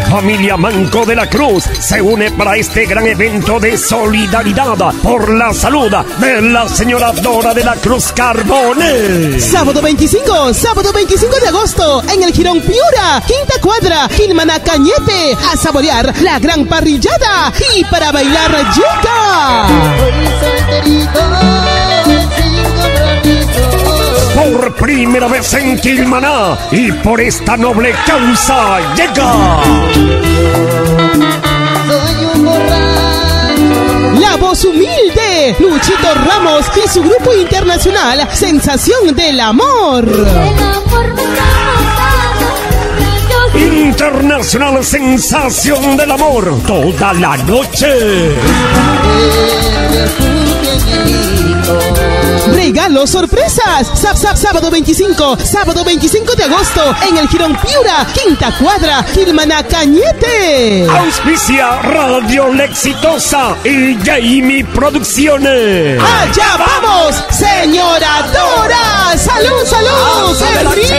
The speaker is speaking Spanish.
familia Manco de la Cruz se une para este gran evento de solidaridad por la salud de la señora Dora de la Cruz Carbone. Sábado 25, sábado 25 de agosto, en el Girón Piura, quinta cuadra, Gilmana Cañete, a saborear la gran parrillada y para bailar yuca. Por primera vez en Quilmaná y por esta noble causa llega. La voz humilde, Luchito Ramos y su grupo internacional, Sensación del Amor. Internacional Sensación del Amor, toda la noche. regalo, sorpresas. Sab, sab, sábado 25, sábado 25 de agosto en el Girón Piura, Quinta Cuadra, Gilmana Cañete. Auspicia Radio La Exitosa y Jaime Producciones. ¡Allá vamos, señora Dora! ¡Salud, salud! ¡Feliz